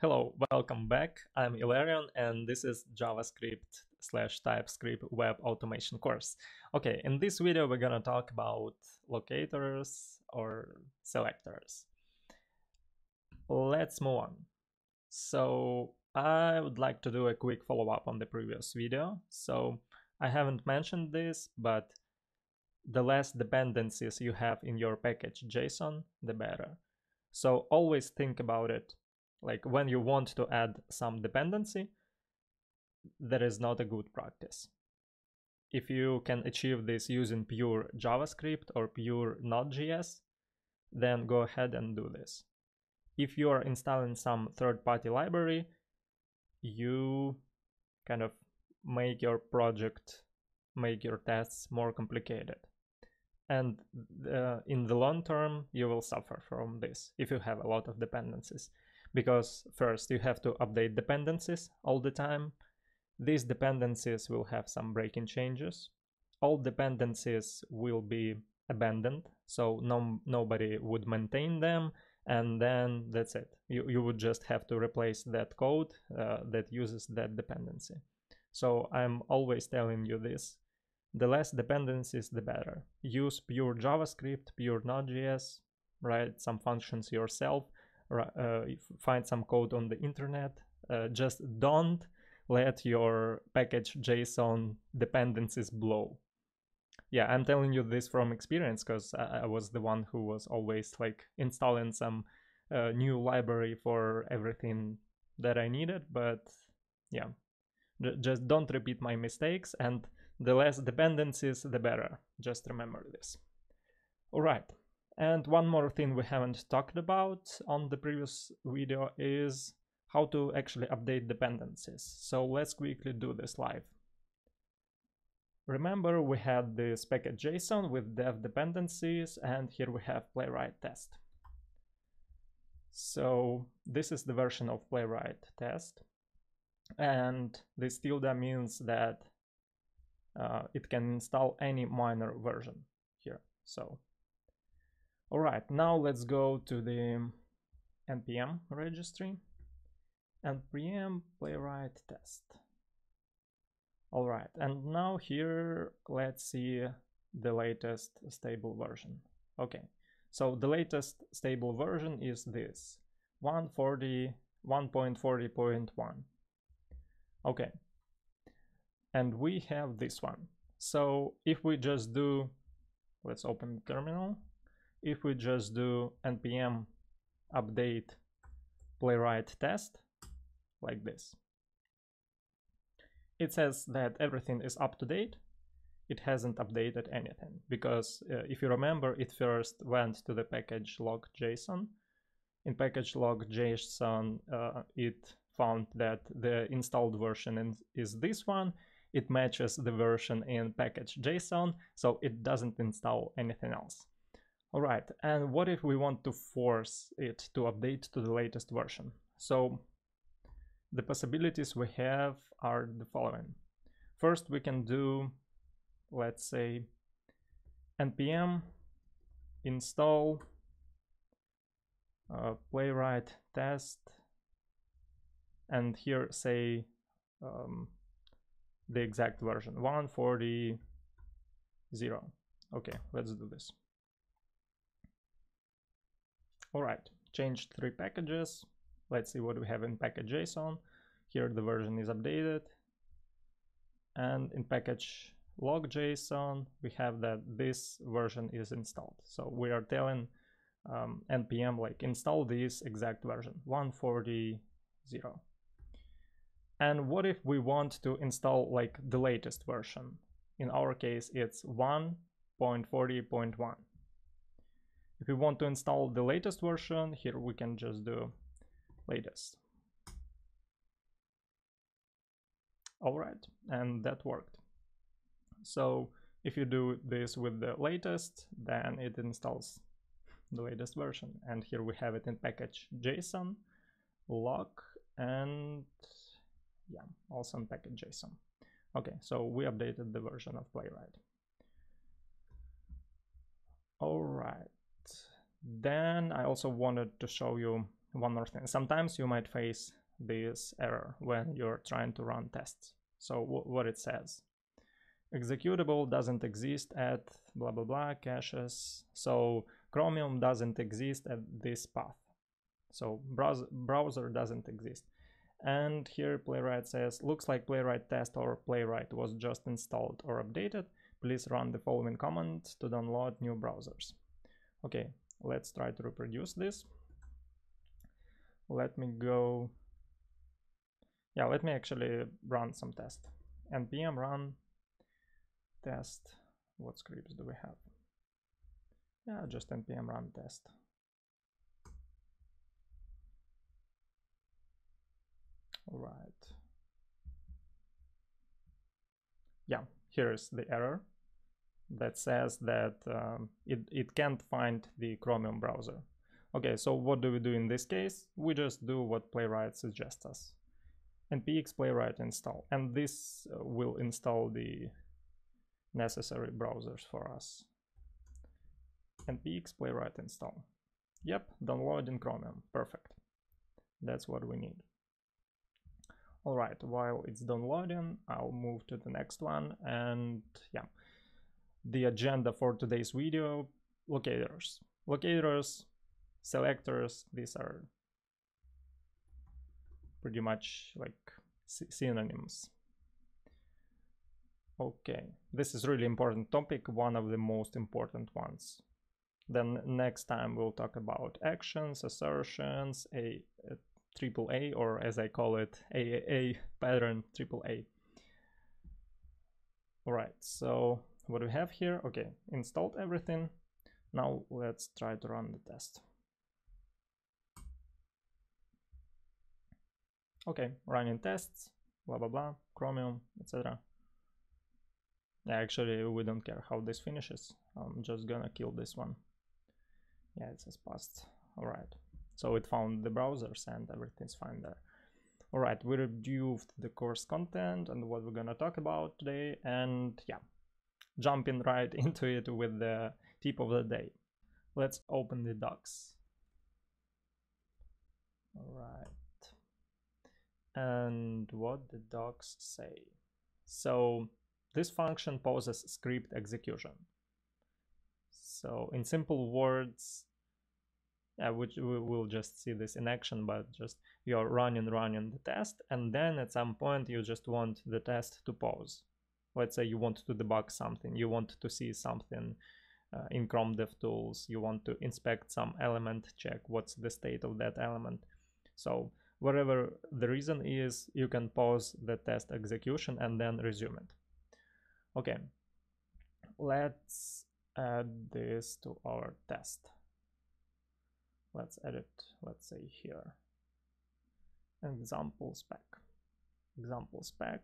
Hello, welcome back. I'm Ilarion and this is JavaScript slash TypeScript web automation course. Okay, in this video we're gonna talk about locators or selectors. Let's move on. So I would like to do a quick follow-up on the previous video. So I haven't mentioned this, but the less dependencies you have in your package JSON, the better. So always think about it. Like when you want to add some dependency, that is not a good practice. If you can achieve this using pure JavaScript or pure Node.js, then go ahead and do this. If you are installing some third-party library, you kind of make your project, make your tests more complicated and uh, in the long term you will suffer from this if you have a lot of dependencies because first you have to update dependencies all the time. These dependencies will have some breaking changes. All dependencies will be abandoned so no, nobody would maintain them and then that's it. You, you would just have to replace that code uh, that uses that dependency. So i'm always telling you this the less dependencies, the better. Use pure JavaScript, pure Node.js, write some functions yourself, find some code on the internet. Uh, just don't let your package JSON dependencies blow. Yeah, I'm telling you this from experience because I, I, was the one who was always like installing some uh, new library for everything that I needed. But yeah, just don't repeat my mistakes and the less dependencies, the better. Just remember this. Alright, and one more thing we haven't talked about on the previous video is how to actually update dependencies. So let's quickly do this live. Remember we had this package JSON with dev dependencies and here we have playwright test. So this is the version of playwright test and this tilde means that uh, it can install any minor version here. So, all right, now let's go to the npm registry, and npm playwright test. All right, and now here, let's see the latest stable version. Okay, so the latest stable version is this, 140, 1.40.1. Okay, and we have this one. So if we just do, let's open the terminal. If we just do npm update playwright test like this, it says that everything is up to date. It hasn't updated anything because uh, if you remember, it first went to the package lock JSON. In package lock JSON, uh, it found that the installed version is this one it matches the version in package JSON, so it doesn't install anything else. Alright, and what if we want to force it to update to the latest version? So the possibilities we have are the following. First, we can do, let's say, npm install uh, playwright test and here say um, the exact version 140 0 okay let's do this all right changed three packages. Let's see what we have in package json. Here the version is updated. And in package lock json we have that this version is installed. So we are telling um, npm like install this exact version 140 0 and what if we want to install like the latest version? In our case, it's 1.40.1. If we want to install the latest version, here we can just do latest. All right, and that worked. So if you do this with the latest, then it installs the latest version. And here we have it in package JSON, log, and yeah, also in package JSON. Okay, so we updated the version of Playwright. All right. Then I also wanted to show you one more thing. Sometimes you might face this error when you're trying to run tests. So what it says, executable doesn't exist at blah blah blah caches. So Chromium doesn't exist at this path. So browser, browser doesn't exist. And here Playwright says, looks like Playwright test or Playwright was just installed or updated. Please run the following command to download new browsers. Okay, let's try to reproduce this. Let me go, yeah, let me actually run some test. npm run test, what scripts do we have? Yeah, just npm run test. All right. Yeah, here's the error that says that um, it, it can't find the Chromium browser. Okay, so what do we do in this case? We just do what Playwright suggests us. npx playwright install, and this uh, will install the necessary browsers for us. npx playwright install. Yep, downloading Chromium, perfect. That's what we need. Alright, while it's downloading, I'll move to the next one and yeah. The agenda for today's video, locators. Locators, selectors, these are pretty much like synonyms. Okay, this is really important topic, one of the most important ones. Then next time we'll talk about actions, assertions, a, triple A or as I call it AAA pattern triple A. Alright, so what we have here? Okay, installed everything. Now let's try to run the test. Okay, running tests, blah blah blah, Chromium, etc. Yeah, actually we don't care how this finishes. I'm just gonna kill this one. Yeah, it says passed. Alright. So it found the browsers and everything's fine there. All right, we reviewed the course content and what we're gonna talk about today. And yeah, jumping right into it with the tip of the day. Let's open the docs. All right. And what the docs say. So this function poses script execution. So in simple words, yeah, which we will just see this in action, but just you're running, running the test, and then at some point you just want the test to pause. Let's say you want to debug something, you want to see something uh, in Chrome DevTools, you want to inspect some element, check what's the state of that element. So whatever the reason is, you can pause the test execution and then resume it. Okay, let's add this to our test let's edit let's say here example spec example spec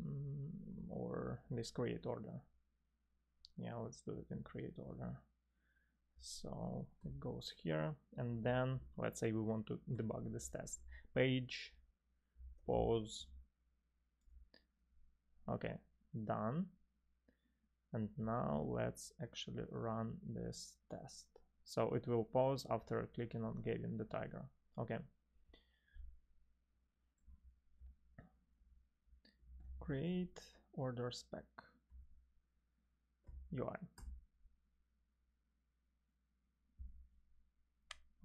mm, or this create order yeah let's do it in create order so it goes here and then let's say we want to debug this test page pause okay done and now let's actually run this test. So it will pause after clicking on Gavin the Tiger. Okay. Create order spec UI.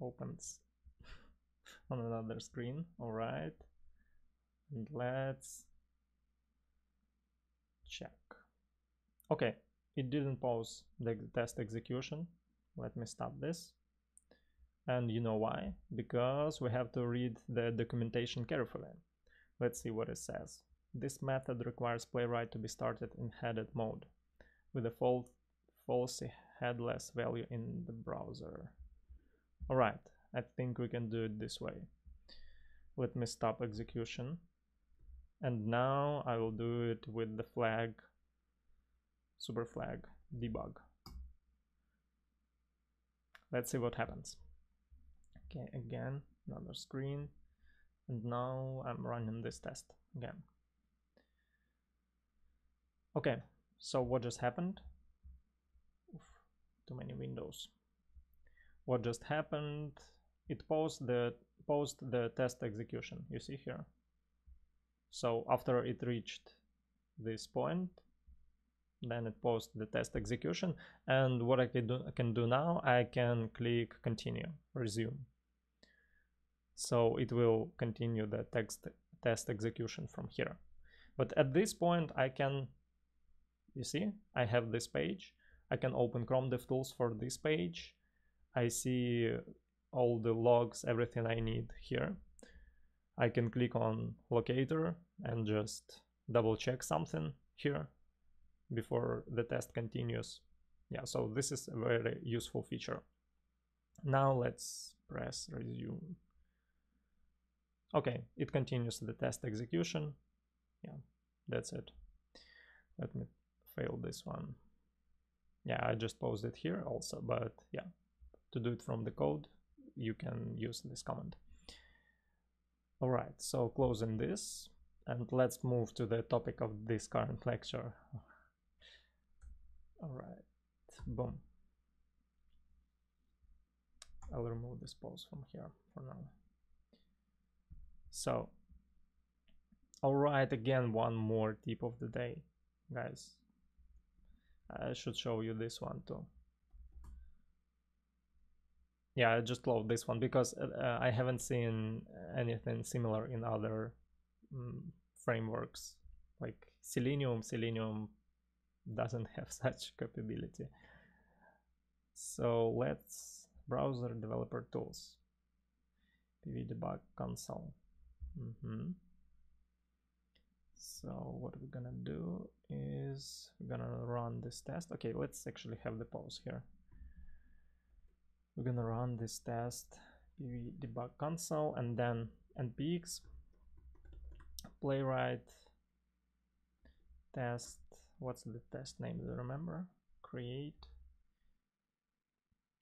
Opens on another screen. All right. And let's check. Okay, it didn't pause the test execution. Let me stop this. And you know why? Because we have to read the documentation carefully. Let's see what it says. This method requires Playwright to be started in headed mode with a false, headless value in the browser. Alright, I think we can do it this way. Let me stop execution. And now I will do it with the flag super flag debug. Let's see what happens. Okay, again, another screen. And now I'm running this test again. Okay, so what just happened? Oof, too many windows. what just happened it paused the paused the test execution you see here so after it reached this point then it paused the test execution and what I can do, I can do now I can click continue resume so it will continue the text test execution from here but at this point I can you see I have this page I can open Chrome DevTools for this page I see all the logs everything I need here I can click on locator and just double check something here before the test continues. Yeah, so this is a very useful feature. Now let's press resume. Okay, it continues the test execution. Yeah, that's it. Let me fail this one. Yeah, I just paused it here also, but yeah, to do it from the code, you can use this command. All right, so closing this and let's move to the topic of this current lecture. All right, boom. I'll remove this pause from here for now. So, all right, again, one more tip of the day, guys. I should show you this one too. Yeah, I just love this one because uh, I haven't seen anything similar in other um, frameworks like Selenium. Selenium doesn't have such capability. So let's browser developer tools, PW debug console. Mm -hmm. So what we're gonna do is we're gonna run this test. Okay, let's actually have the pause here. We're gonna run this test PW debug console and then npx playwright test what's the test name do you remember create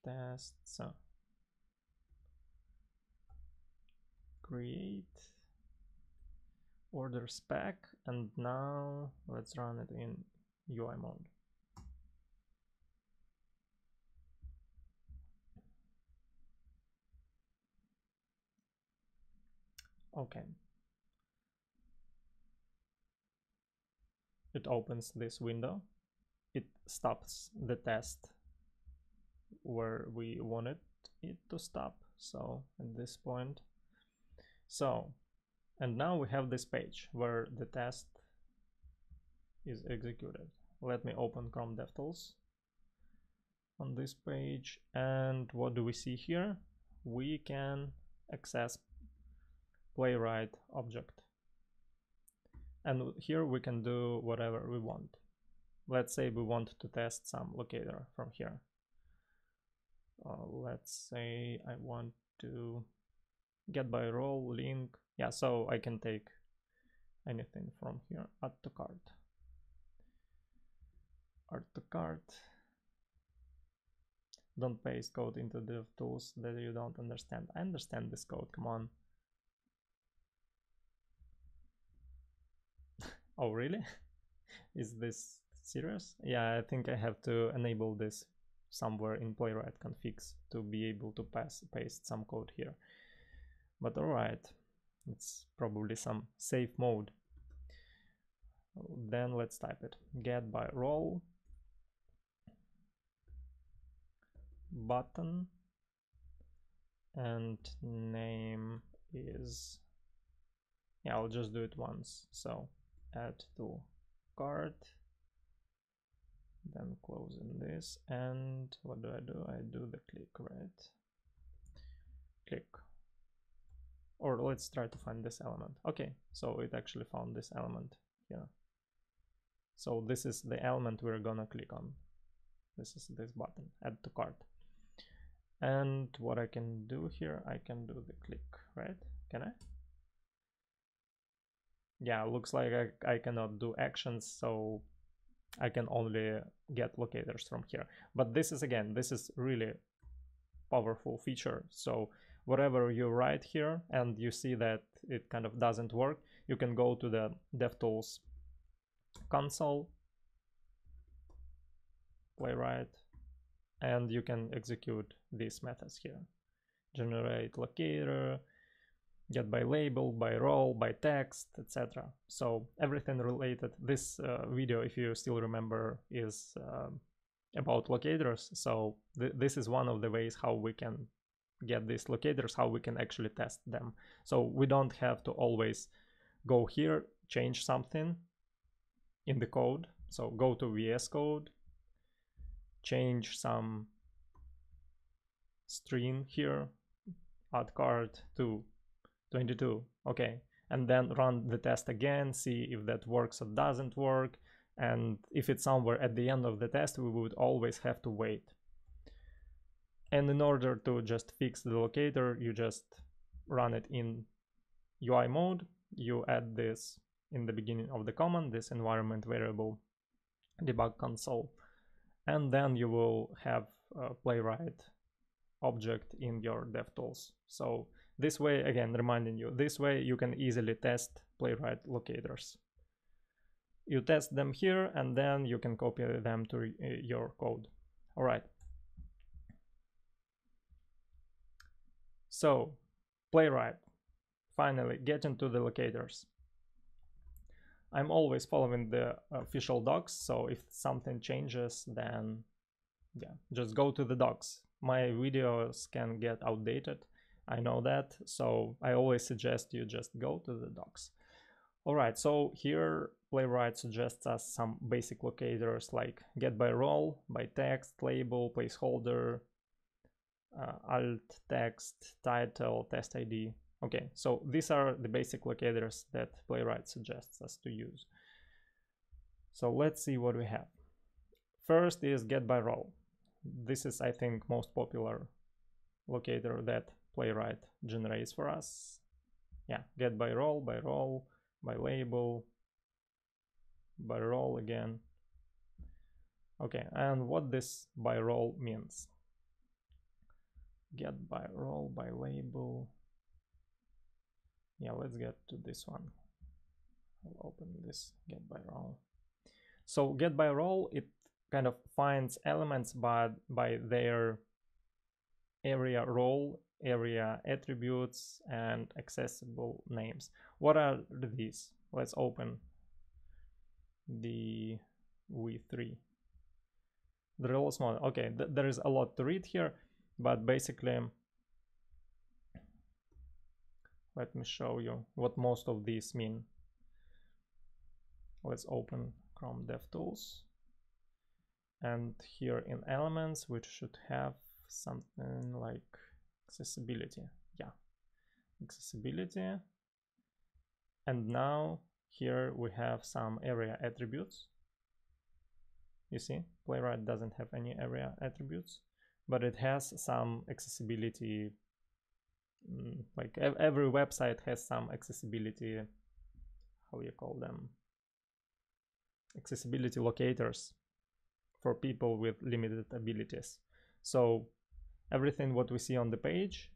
test so create order spec and now let's run it in UI mode. Okay. It opens this window. It stops the test where we wanted it to stop so at this point. So and now we have this page where the test is executed. Let me open chrome devtools on this page and what do we see here? We can access playwright object. And here we can do whatever we want. Let's say we want to test some locator from here. Uh, let's say I want to get by role link yeah so I can take anything from here add to cart add to cart don't paste code into the tools that you don't understand I understand this code come on Oh, really? Is this serious? Yeah, I think I have to enable this somewhere in playwright configs to be able to pass paste some code here. But alright, it's probably some safe mode. Then let's type it. Get by role button. And name is yeah I'll just do it once. So add to cart. Then closing this. And what do I do? I do the click right? Click or let's try to find this element. Okay so it actually found this element here. So this is the element we're gonna click on. This is this button add to cart. And what I can do here I can do the click right? Can I? Yeah looks like I, I cannot do actions so I can only get locators from here. But this is again this is really powerful feature. So whatever you write here and you see that it kind of doesn't work you can go to the DevTools console playwright and you can execute these methods here. Generate locator, get by label, by role, by text, etc. So everything related. This uh, video, if you still remember, is uh, about locators. So th this is one of the ways how we can get these locators, how we can actually test them. So we don't have to always go here, change something in the code. So go to VS Code, change some string here, add card to 22. Okay, and then run the test again, see if that works or doesn't work. And if it's somewhere at the end of the test, we would always have to wait. And in order to just fix the locator, you just run it in UI mode. You add this in the beginning of the command, this environment variable debug console. And then you will have a playwright object in your DevTools. So this way, again, reminding you, this way you can easily test playwright locators. You test them here and then you can copy them to uh, your code. All right. So, playwright. Finally, get into the locators. I'm always following the official docs, so if something changes, then yeah, just go to the docs. My videos can get outdated, I know that, so I always suggest you just go to the docs. Alright, so here Playwright suggests us some basic locators like get by role, by text, label, placeholder, uh, alt text, title, test ID. Okay, so these are the basic locators that Playwright suggests us to use. So let's see what we have. First is get by role. This is, I think, most popular locator that Playwright generates for us. Yeah, get by role, by role, by label, by role again. Okay, and what this by role means get by role by label. Yeah let's get to this one. I'll open this get by role so get by role it kind of finds elements by by their ARIA role ARIA attributes and accessible names. What are these? Let's open the v3 the role model okay th there is a lot to read here but basically let me show you what most of these mean. Let's open chrome devtools and here in elements which should have something like accessibility. Yeah accessibility. And now here we have some ARIA attributes. You see playwright doesn't have any ARIA attributes but it has some accessibility mm, like every website has some accessibility how you call them? Accessibility locators for people with limited abilities. So everything what we see on the page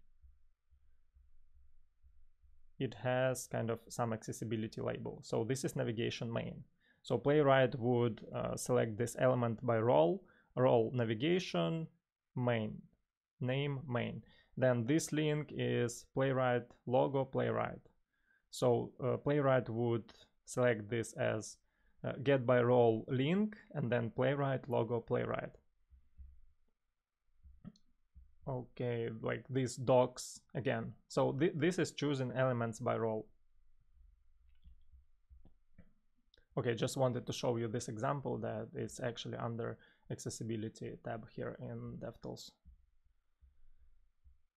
it has kind of some accessibility label. So this is navigation main. So playwright would uh, select this element by role role navigation main name main. Then this link is playwright logo playwright. So uh, playwright would select this as uh, get by role link and then playwright logo playwright. Okay like these docs again. So th this is choosing elements by role. Okay just wanted to show you this example that it's actually under accessibility tab here in DevTools.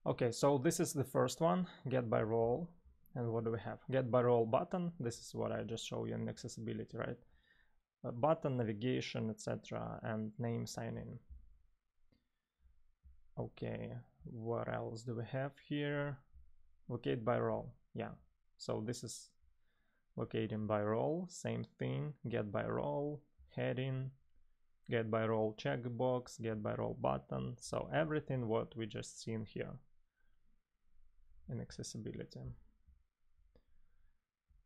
Okay, so this is the first one, get by role. And what do we have? Get by role button. This is what I just showed you in accessibility, right? A button, navigation, etc. and name sign in. Okay, what else do we have here? Locate by role. Yeah, so this is locating by role, same thing, get by role, heading, get by role checkbox, get by role button. So everything what we just seen here in accessibility.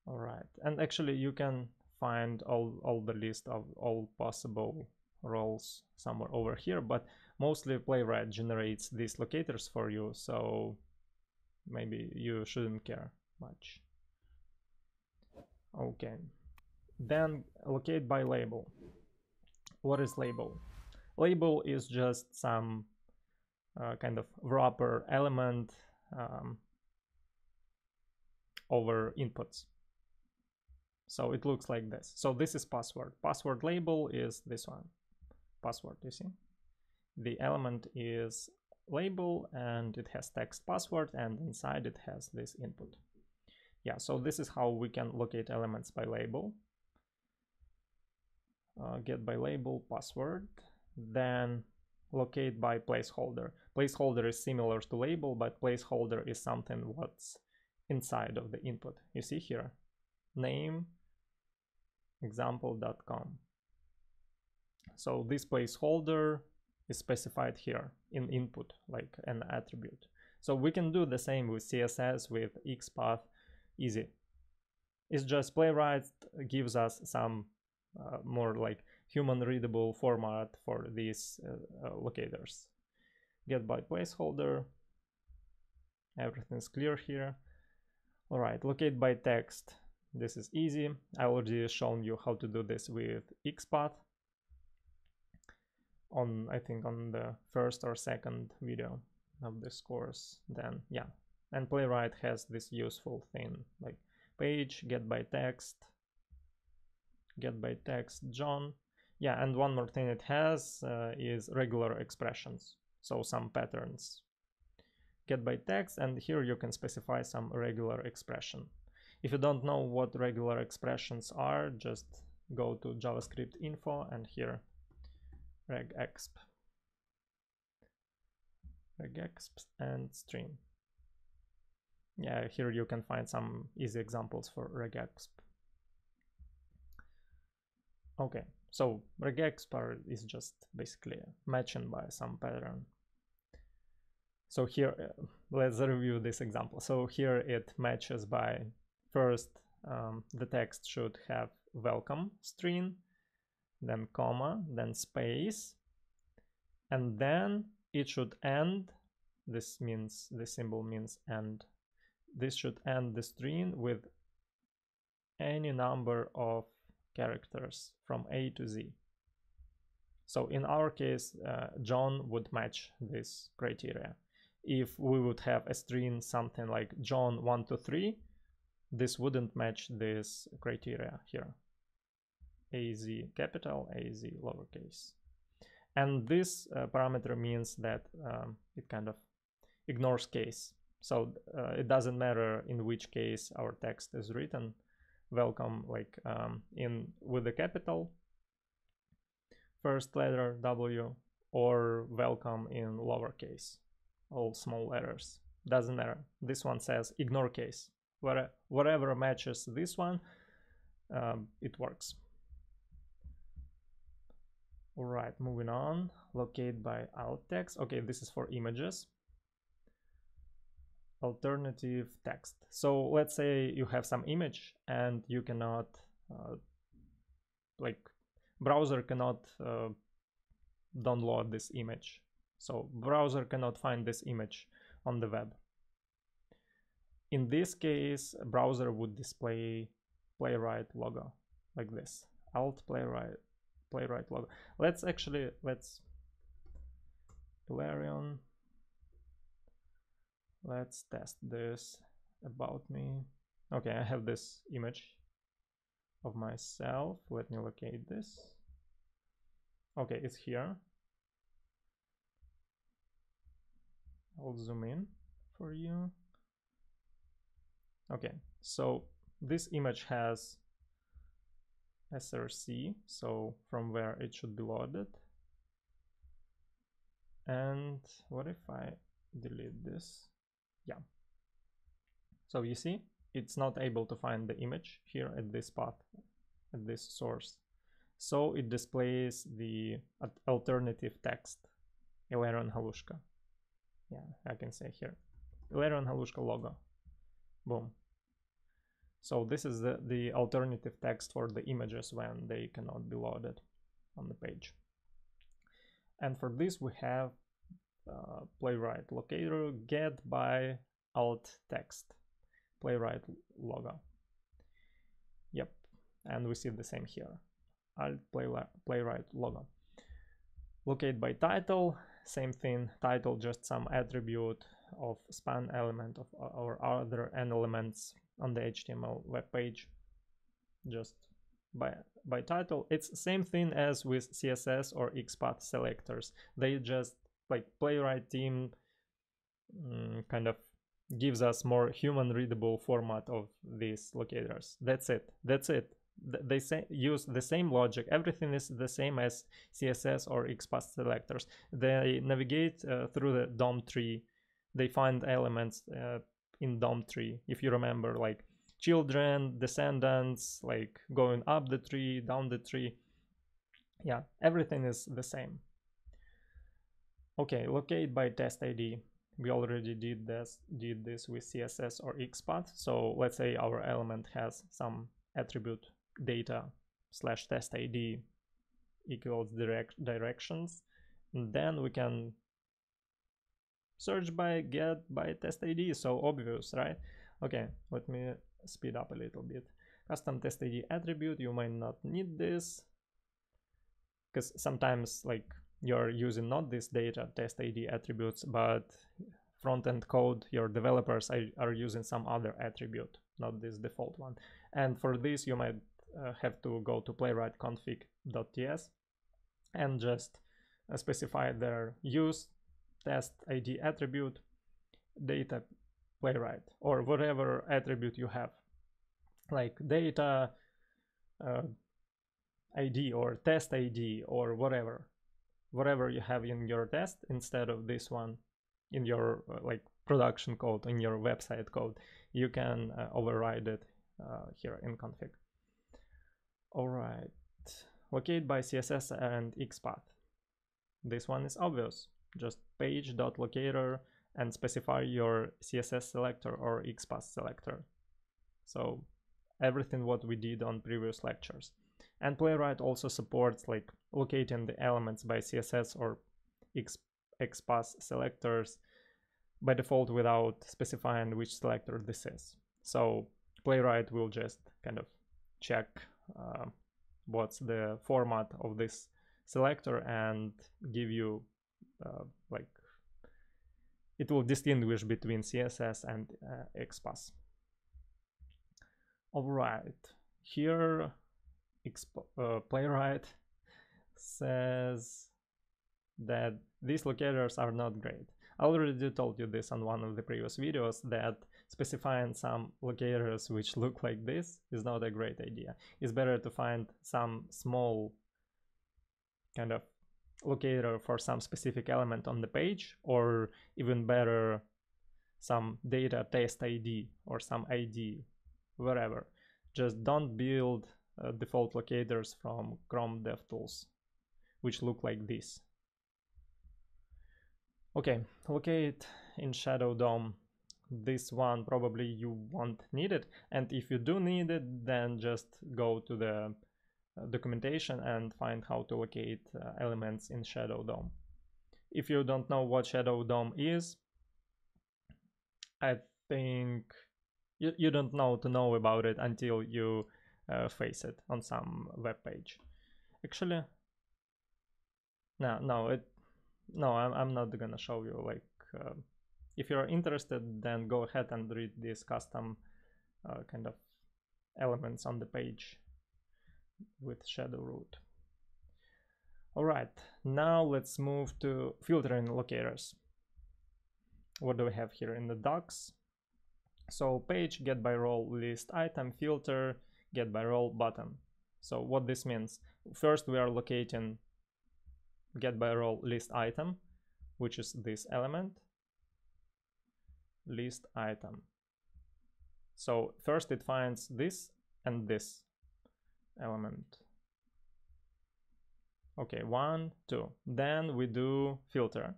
All right, and actually you can find all, all the list of all possible roles somewhere over here, but mostly Playwright generates these locators for you, so maybe you shouldn't care much. Okay, then locate by label. What is label? Label is just some uh, kind of wrapper element um, over inputs. So it looks like this. So this is password. Password label is this one. Password, you see? The element is label and it has text password and inside it has this input. Yeah, so this is how we can locate elements by label. Uh, get by label password, then locate by placeholder. Placeholder is similar to label, but placeholder is something what's inside of the input. You see here, name example.com. So this placeholder is specified here in input, like an attribute. So we can do the same with CSS, with XPath, easy. It's just Playwright gives us some uh, more like human readable format for these uh, uh, locators. Get by placeholder, everything's clear here. All right, locate by text. This is easy. I already shown you how to do this with XPath on, I think, on the first or second video of this course. Then, yeah. And Playwright has this useful thing like page, get by text, get by text, John. Yeah, and one more thing it has uh, is regular expressions. So some patterns get by text and here you can specify some regular expression. If you don't know what regular expressions are, just go to JavaScript info and here regexp regexp and stream. Yeah, here you can find some easy examples for regexp. Okay, so regexp is just basically matching by some pattern so here, uh, let's review this example. So here it matches by first, um, the text should have welcome string, then comma, then space, and then it should end. This means, the symbol means end. This should end the string with any number of characters from A to Z. So in our case, uh, John would match this criteria if we would have a string something like John 1 to 3, this wouldn't match this criteria here. AZ capital, AZ lowercase. And this uh, parameter means that um, it kind of ignores case. So uh, it doesn't matter in which case our text is written. Welcome like um, in with the capital first letter W or welcome in lowercase all small letters Doesn't matter. This one says ignore case. Where, whatever matches this one, um, it works. All right, moving on. Locate by alt text. Okay, this is for images. Alternative text. So let's say you have some image and you cannot, uh, like, browser cannot uh, download this image so browser cannot find this image on the web. In this case, browser would display playwright logo like this. Alt playwright playwright logo. Let's actually let's Hilarion. Let's test this about me. Okay, I have this image of myself. Let me locate this. Okay, it's here. I'll zoom in for you. Okay, so this image has src, so from where it should be loaded. And what if I delete this? Yeah. So you see, it's not able to find the image here at this path, at this source. So it displays the alternative text, Ilarion Halushka yeah I can say here Ilarion Halushka logo boom so this is the, the alternative text for the images when they cannot be loaded on the page and for this we have uh, playwright locator get by alt text. Playwright logo. Yep. And we see the same here. Alt playwright, logo. Locate by title. Same thing. Title just some attribute of span element of or other n elements on the html web page. Just by by title. It's same thing as with css or xpath selectors. They just like playwright team um, kind of gives us more human readable format of these locators. That's it. That's it. They say use the same logic. Everything is the same as css or xpath selectors. They navigate uh, through the dom tree. They find elements uh, in dom tree. If you remember like children descendants like going up the tree down the tree. Yeah everything is the same okay locate by test id we already did this did this with css or xpath so let's say our element has some attribute data slash test id equals direct directions. And then we can search by get by test id so obvious right? Okay let me speed up a little bit. Custom test id attribute you might not need this because sometimes like you're using not this data test id attributes but front-end code your developers are, using some other attribute not this default one. And for this you might uh, have to go to playwright config.ts and just uh, specify their use test id attribute data playwright or whatever attribute you have. Like data uh, id or test id or whatever whatever you have in your test instead of this one in your uh, like production code in your website code you can uh, override it uh, here in config. All right locate by css and xpath. This one is obvious. Just page.locator and specify your css selector or xpath selector. So everything what we did on previous lectures and playwright also supports like locating the elements by css or xpath selectors by default without specifying which selector this is. So playwright will just kind of check uh, what's the format of this selector and give you uh, like it will distinguish between css and uh, xpath all right. Here uh, playwright says that these locators are not great I already told you this on one of the previous videos that specifying some locators which look like this is not a great idea. It's better to find some small kind of locator for some specific element on the page or even better some data test ID or some ID, wherever. Just don't build uh, default locators from Chrome DevTools, which look like this. Okay, locate in Shadow DOM. This one probably you won't need it. And if you do need it, then just go to the uh, documentation and find how to locate uh, elements in Shadow DOM. If you don't know what Shadow DOM is, I think you, you don't know to know about it until you uh, face it on some web page. Actually, no, no, it no, I'm, I'm not gonna show you like uh, if you're interested then go ahead and read these custom uh, kind of elements on the page with shadow root. Alright, now let's move to filtering locators. What do we have here in the docs? So page get by role list item filter get by role button. So what this means, first we are locating get by role list item, which is this element, list item. So first it finds this and this element. Okay, one, two. Then we do filter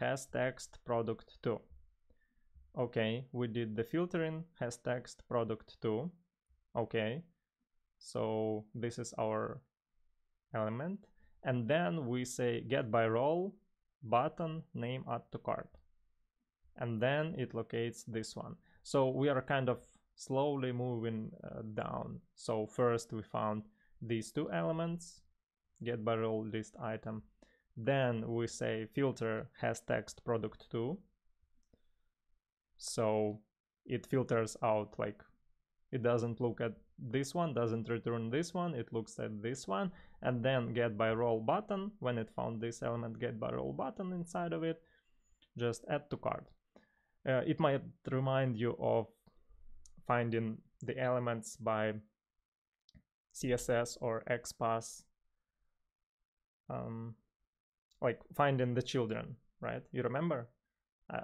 has text product 2. Okay, we did the filtering has text product 2. Okay, so this is our element. And then we say get by role button name add to cart. And then it locates this one. So we are kind of slowly moving uh, down. So first we found these two elements get by role list item. Then we say filter has text product 2 so it filters out like it doesn't look at this one doesn't return this one it looks at this one and then get by role button when it found this element get by role button inside of it just add to cart. Uh, it might remind you of finding the elements by css or xpath um, like finding the children right? You remember?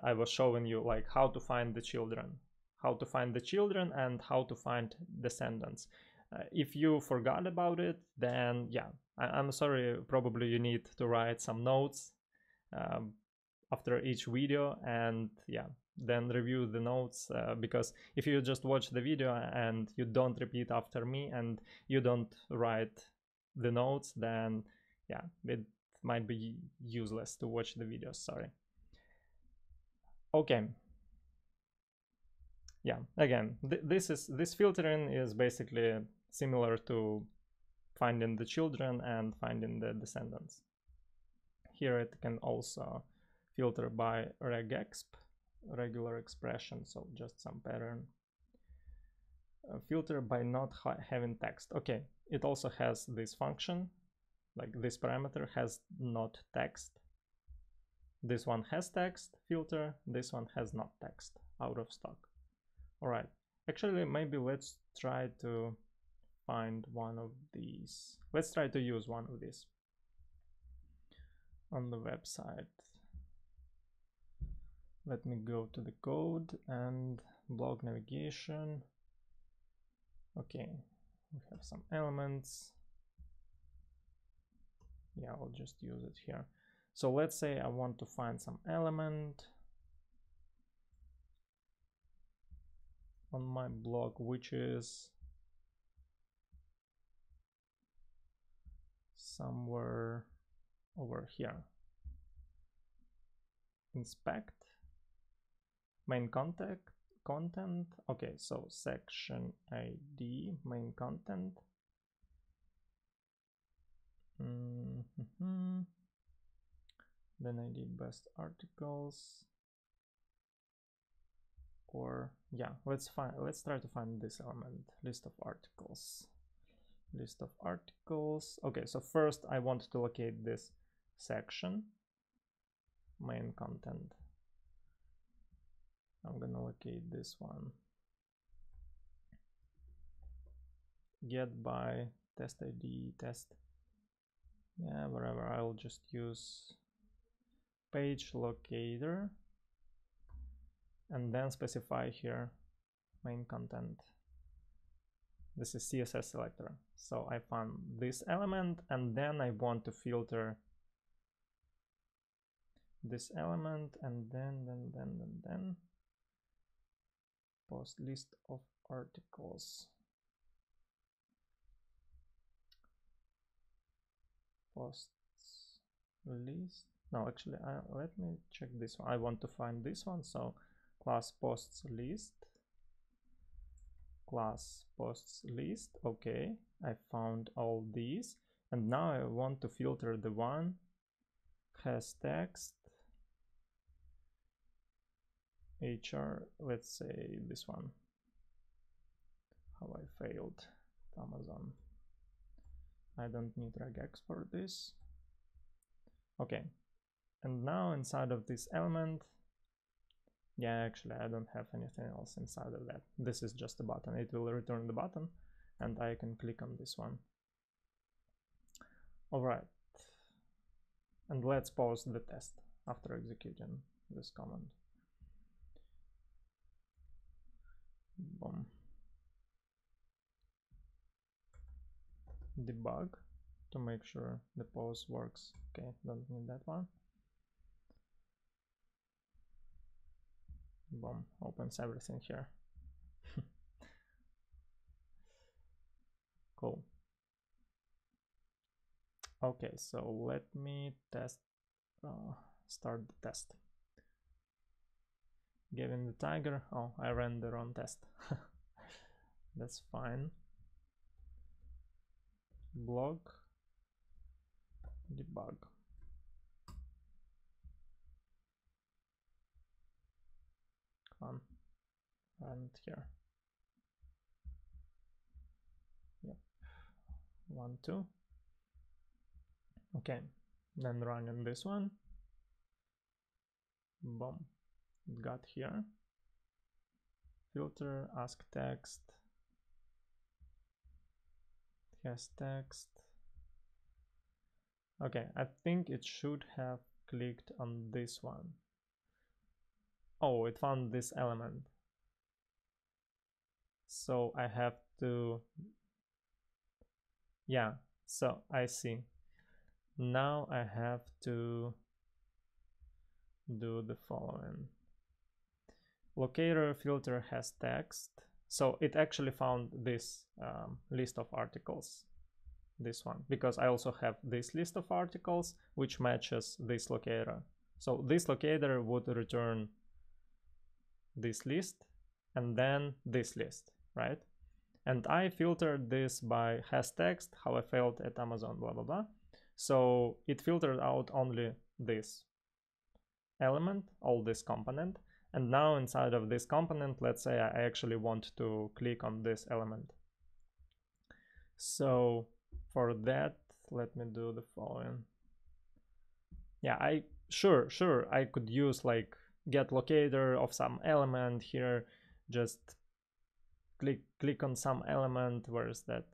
I was showing you like how to find the children how to find the children and how to find descendants. Uh, if you forgot about it, then yeah, I, am sorry, probably you need to write some notes um, after each video and yeah, then review the notes uh, because if you just watch the video and you don't repeat after me and you don't write the notes, then yeah, it might be useless to watch the videos, sorry. Okay, yeah again th this is this filtering is basically similar to finding the children and finding the descendants. Here it can also filter by regexp regular expression so just some pattern. Uh, filter by not ha having text. Okay it also has this function like this parameter has not text. This one has text filter this one has not text out of stock all right, actually, maybe let's try to find one of these. Let's try to use one of these on the website. Let me go to the code and blog navigation. Okay, we have some elements. Yeah, I'll just use it here. So let's say I want to find some element on my blog which is somewhere over here. Inspect. Main contact content. Okay so section id main content. Mm -hmm. then id best articles or yeah let's find let's try to find this element list of articles. List of articles. Okay so first I want to locate this section. Main content. I'm gonna locate this one. Get by test ID test yeah whatever. I'll just use page locator and then specify here main content. This is CSS selector. So I found this element and then I want to filter this element and then, then, then, then, then post list of articles. Posts list. No, actually, I, let me check this one. I want to find this one. So class posts list. Class posts list okay. I found all these. And now I want to filter the one. Has text. HR let's say this one. How I failed Amazon. I don't need regex export this okay. And now inside of this element yeah, actually, I don't have anything else inside of that. This is just a button. It will return the button and I can click on this one. All right. And let's pause the test after executing this command. Boom. Debug to make sure the pause works. Okay, don't need that one. Boom opens everything here cool Okay, so let me test, uh, start the test. Given the tiger, oh, I ran the wrong test. That's fine. Blog, debug. Come on, and here. Yep, one, two. Okay, then running this one. Boom, got here. Filter, ask text, has text. Okay, I think it should have clicked on this one. Oh, it found this element. So I have to, yeah, so I see. Now I have to do the following. Locator filter has text. So it actually found this um, list of articles, this one, because I also have this list of articles which matches this locator. So this locator would return this list and then this list, right? And I filtered this by has text, how I felt at Amazon, blah, blah, blah. So it filtered out only this element, all this component. And now inside of this component, let's say I actually want to click on this element. So for that, let me do the following. Yeah, I sure, sure, I could use like get locator of some element here, just click click on some element, where is that?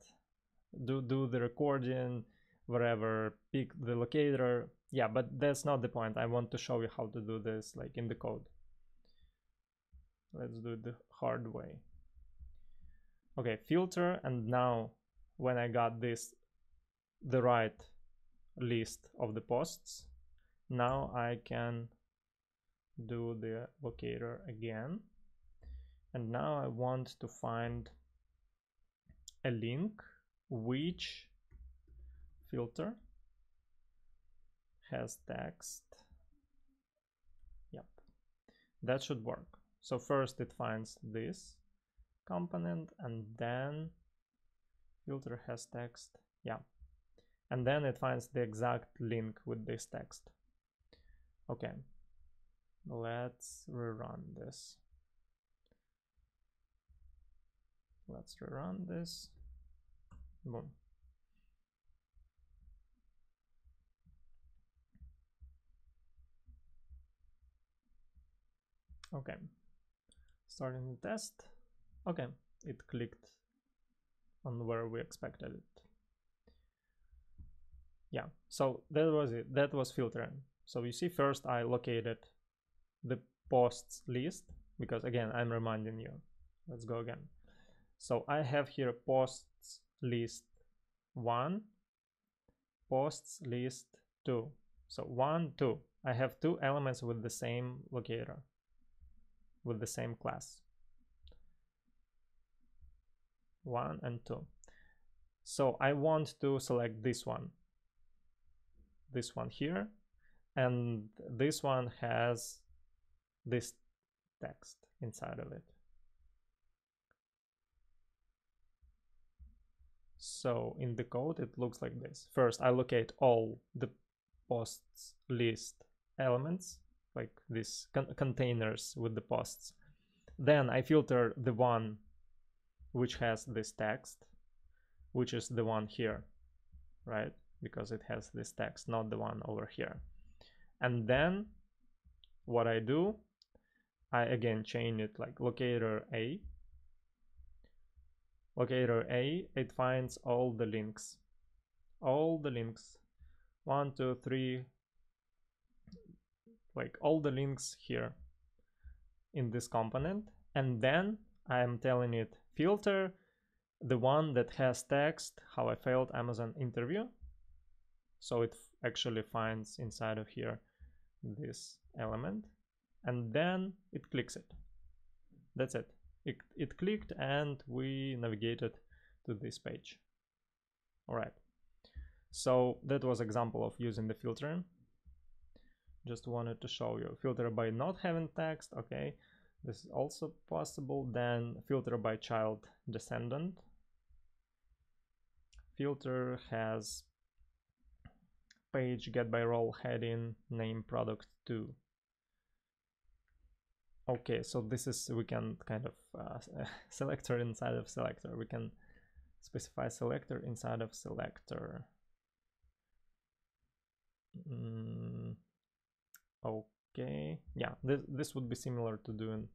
Do do the recording, wherever, pick the locator. Yeah, but that's not the point. I want to show you how to do this like in the code. Let's do it the hard way. Okay, filter, and now when I got this, the right list of the posts, now I can do the locator again. And now I want to find a link which filter has text. Yep, that should work. So first it finds this component and then filter has text. Yeah. And then it finds the exact link with this text. Okay. Let's rerun this. Let's rerun this. Boom. Okay, starting the test. Okay, it clicked on where we expected it. Yeah, so that was it. That was filtering. So you see first I located the posts list because again, I'm reminding you. Let's go again. So I have here posts list one, posts list two. So one, two. I have two elements with the same locator with the same class. 1 and 2. So I want to select this one, this one here, and this one has this text inside of it. So in the code, it looks like this. First, I locate all the posts list elements like these con containers with the posts. Then I filter the one which has this text, which is the one here, right? Because it has this text, not the one over here. And then what I do, I again chain it like locator A. Locator A, it finds all the links. All the links. One, two, three, like all the links here in this component and then I am telling it filter the one that has text how I failed Amazon interview so it actually finds inside of here this element and then it clicks it. That's it. It, it clicked and we navigated to this page. All right so that was example of using the filter. Just wanted to show you. Filter by not having text okay. This is also possible. Then filter by child descendant. Filter has page get by role heading name product 2 okay so this is we can kind of uh, selector inside of selector. We can specify selector inside of selector. Mm, okay. Yeah this, this would be similar to doing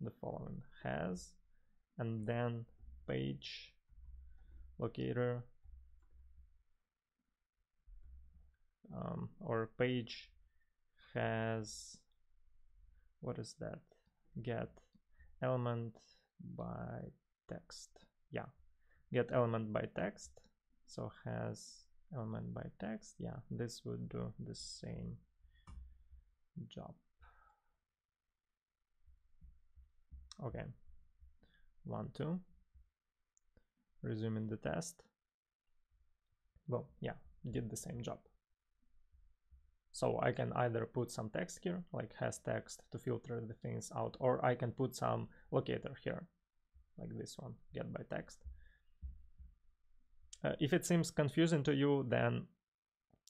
the following. Has and then page locator um, or page has what is that? Get element by text. Yeah. Get element by text. So has element by text. Yeah this would do the same job. Okay. One two. Resuming the test. Well yeah did the same job so I can either put some text here, like has text to filter the things out, or I can put some locator here, like this one, get by text. Uh, if it seems confusing to you, then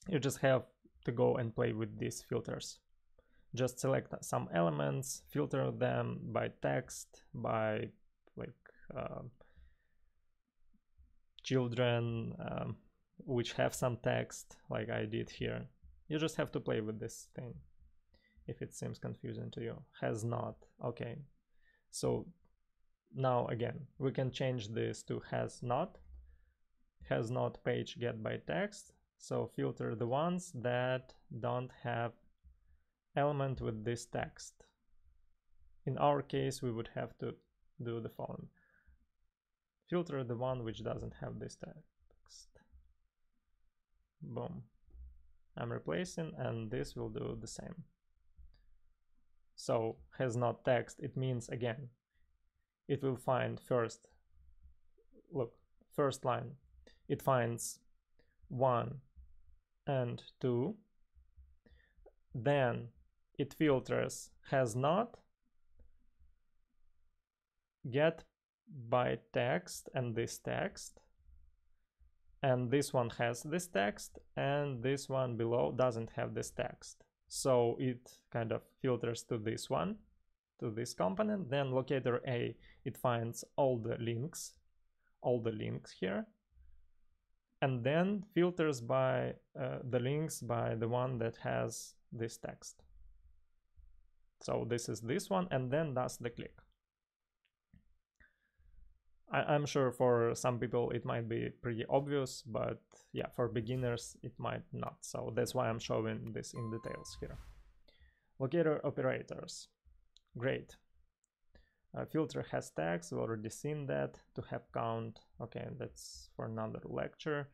you just have to go and play with these filters. Just select some elements, filter them by text, by like uh, children, um, which have some text, like I did here you just have to play with this thing if it seems confusing to you. Has not. Okay. So now again, we can change this to has not. Has not page get by text. So filter the ones that don't have element with this text. In our case, we would have to do the following. Filter the one which doesn't have this text. Boom. I'm replacing and this will do the same. So has not text, it means again, it will find first, look, first line, it finds one and two, then it filters has not, get by text and this text, and this one has this text and this one below doesn't have this text. So it kind of filters to this one to this component. Then locator a it finds all the links all the links here and then filters by uh, the links by the one that has this text. So this is this one and then does the click I, am sure for some people it might be pretty obvious, but yeah, for beginners it might not. So that's why I'm showing this in details here. Locator operators. Great. Uh, filter has tags, we've already seen that. To have count, okay, that's for another lecture.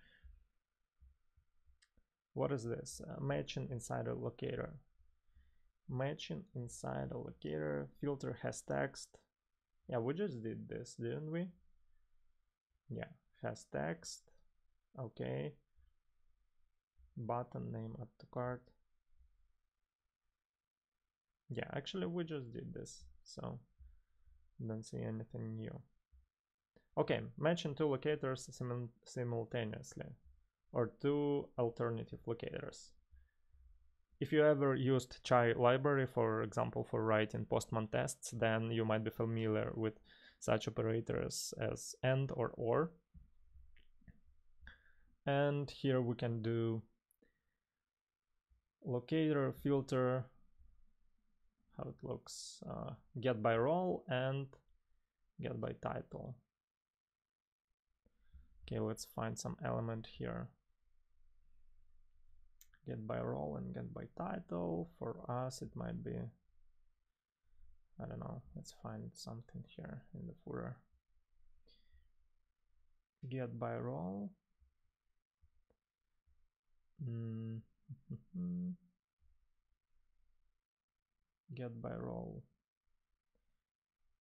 What is this? Uh, matching inside a locator. Matching inside a locator. Filter has text. Yeah, we just did this, didn't we? Yeah. Has text. Okay. Button name add to cart yeah actually we just did this so don't see anything new. Okay matching two locators sim simultaneously or two alternative locators. If you ever used chai library for example for writing postman tests then you might be familiar with such operators as AND or OR. And here we can do locator, filter, how it looks, uh, get by role and get by title. Okay, let's find some element here. Get by role and get by title. For us, it might be I don't know, let's find something here in the footer. Get by role. Mm -hmm. Get by role.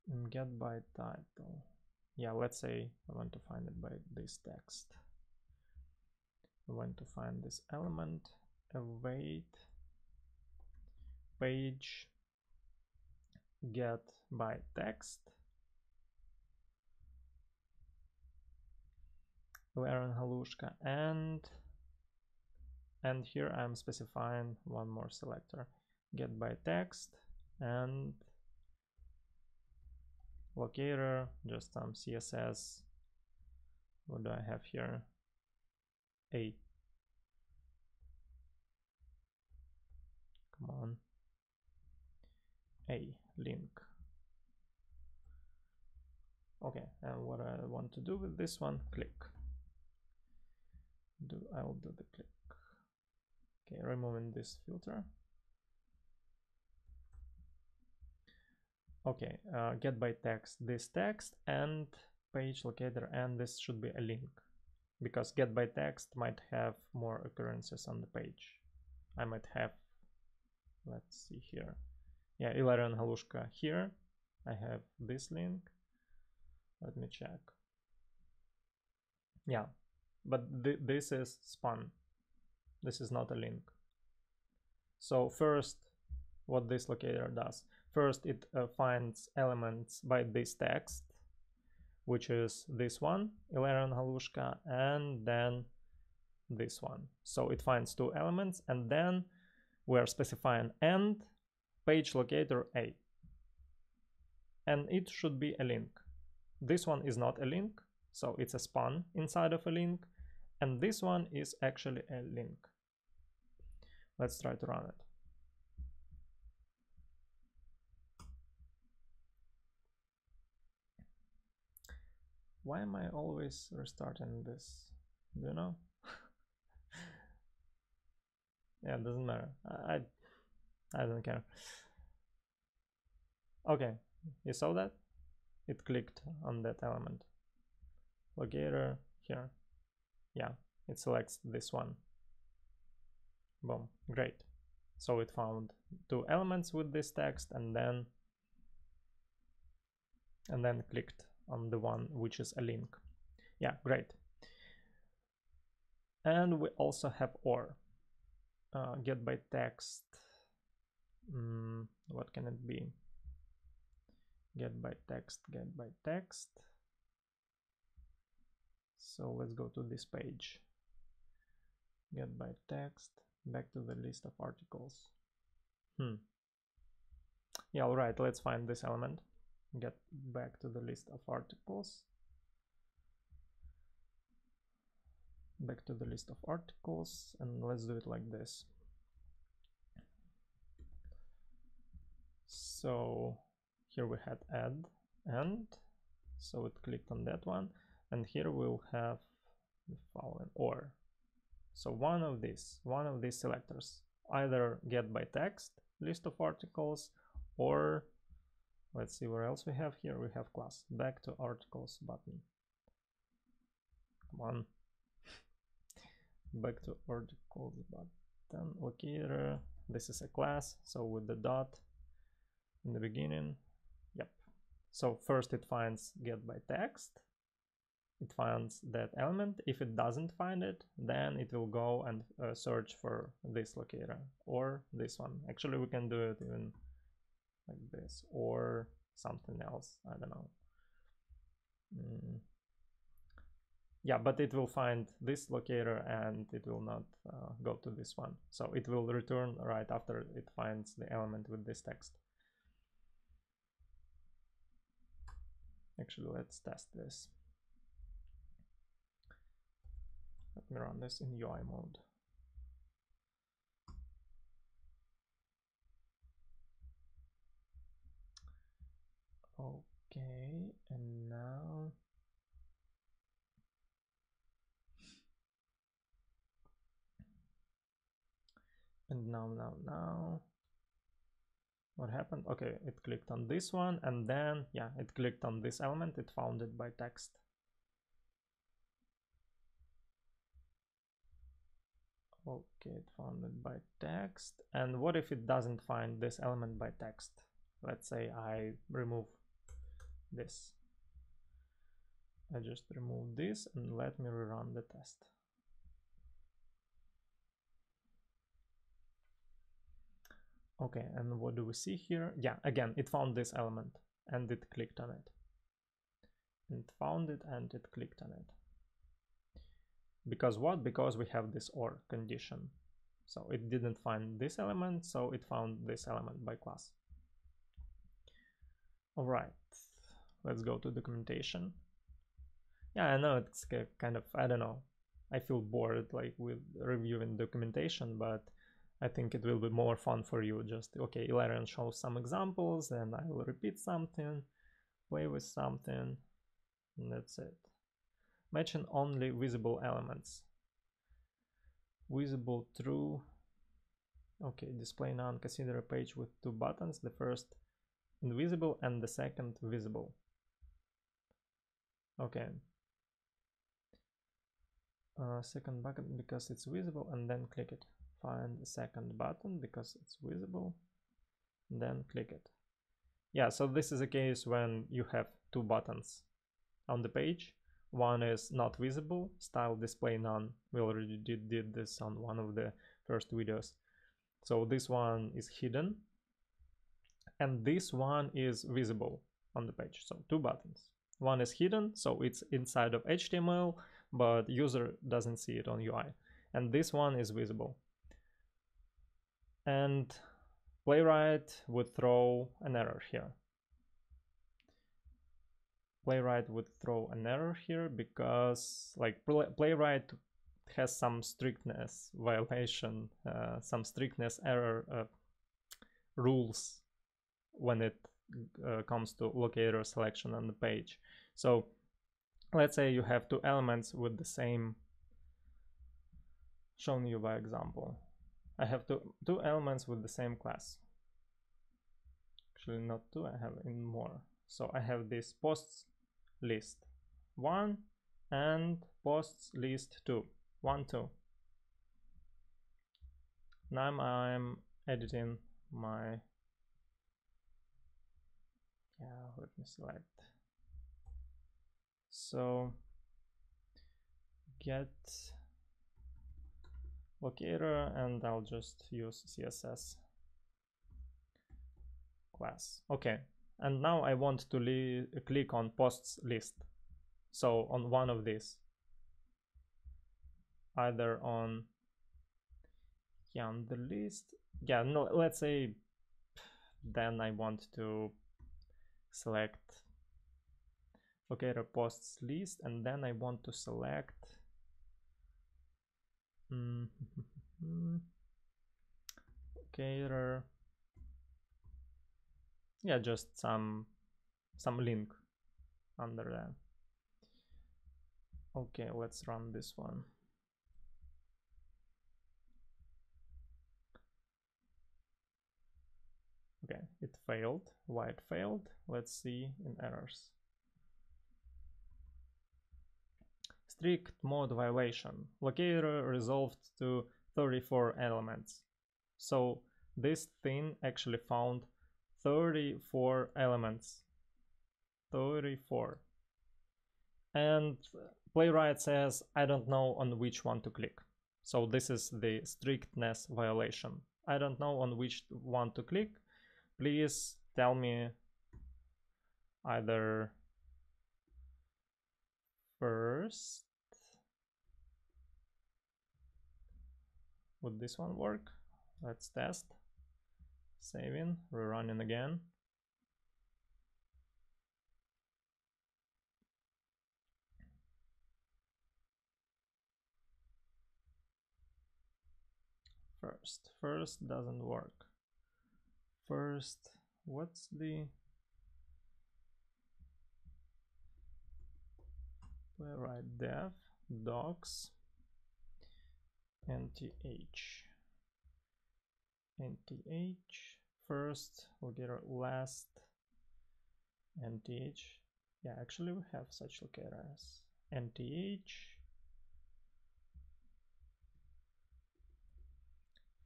And get by title. Yeah, let's say I want to find it by this text. I want to find this element await page get by text. Ilarion Halushka and and here I'm specifying one more selector. Get by text and locator just some css what do i have here? A. Come on. A link. Okay and what i want to do with this one click. Do i'll do the click. Okay removing this filter. Okay uh, get by text this text and page locator and this should be a link. Because get by text might have more occurrences on the page. I might have let's see here yeah Ilarion Halushka here. I have this link. Let me check. Yeah but th this is span this is not a link. So first what this locator does. First, it uh, finds elements by this text, which is this one, Ilarion Halushka, and then this one. So it finds two elements, and then we're specifying end page locator A. And it should be a link. This one is not a link, so it's a span inside of a link, and this one is actually a link. Let's try to run it. Why am I always restarting this? Do you know? yeah, it doesn't matter. I, I don't care. Okay, you saw that? It clicked on that element. Locator here. Yeah, it selects this one. Boom, great. So it found two elements with this text and then and then clicked on the one which is a link. Yeah, great. And we also have OR, uh, get by text. Mm, what can it be? Get by text, get by text. So let's go to this page. Get by text, back to the list of articles. Hmm. Yeah, all right, let's find this element get back to the list of articles back to the list of articles and let's do it like this so here we had add and so it clicked on that one and here we'll have the following or so one of these one of these selectors either get by text list of articles or Let's see what else we have here. We have class back to articles button. Come on. back to articles button. Locator. This is a class. So with the dot in the beginning. Yep. So first it finds get by text. It finds that element. If it doesn't find it, then it will go and uh, search for this locator or this one. Actually, we can do it even like this or something else i don't know mm. yeah but it will find this locator and it will not uh, go to this one so it will return right after it finds the element with this text actually let's test this. Let me run this in UI mode. Okay and now and now now now what happened okay it clicked on this one and then yeah it clicked on this element it found it by text okay it found it by text and what if it doesn't find this element by text let's say I remove this. I just remove this and let me rerun the test. Okay, and what do we see here? Yeah, again, it found this element and it clicked on it. It found it and it clicked on it. Because what? Because we have this OR condition. So it didn't find this element, so it found this element by class. All right, let's go to documentation. Yeah, I know it's kind of, I don't know, I feel bored like with reviewing documentation, but I think it will be more fun for you. Just, okay, Ilarion shows some examples and I will repeat something, play with something, and that's it. Mention only visible elements. Visible true. Okay, display none. Consider a page with two buttons. The first invisible and the second visible. Okay. Uh, second button because it's visible and then click it. Find the second button because it's visible, then click it. Yeah, so this is a case when you have two buttons on the page. One is not visible, style display none. We already did, did this on one of the first videos. So this one is hidden and this one is visible on the page. So two buttons. One is hidden, so it's inside of HTML, but user doesn't see it on UI. And this one is visible. And Playwright would throw an error here. Playwright would throw an error here because like Playwright has some strictness violation, uh, some strictness error uh, rules when it uh, comes to locator selection on the page. So let's say you have two elements with the same shown you by example. I have two, two elements with the same class. Actually not two, I have in more. So I have this posts list 1 and posts list 2 1 2 now I'm editing my yeah let me select so get locator and I'll just use CSS class. Okay and now I want to click on posts list. So on one of these. Either on yeah the list yeah no let's say then I want to select locator posts list and then I want to select mm -hmm, locator yeah just some some link under that. Okay let's run this one. Okay it failed. Why it failed? Let's see in errors strict mode violation. Locator resolved to 34 elements. So this thing actually found 34 elements. 34 and playwright says I don't know on which one to click. So this is the strictness violation. I don't know on which one to click. Please tell me either first would this one work let's test saving, rerunning again. First, first doesn't work. First, what's the playwright dev docs nth nth first we'll get our last nth yeah actually we have such locators nth